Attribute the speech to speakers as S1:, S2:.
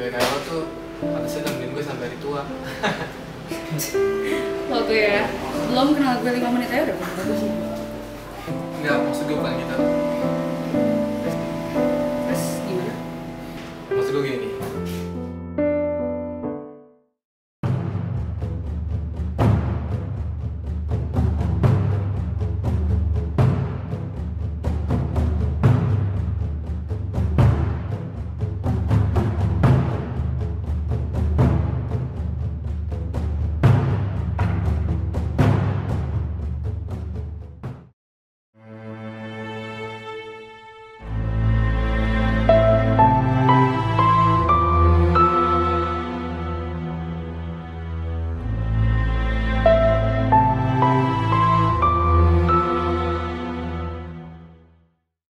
S1: cewek kayak lo tuh harusnya kan nemenin gue sampai hari tua.
S2: Lo tuh ya, belum kenal gue lima menit aja udah bagus sih.
S1: Enggak, maksud gue bukan gitu. Terus gimana? Maksud gue gini,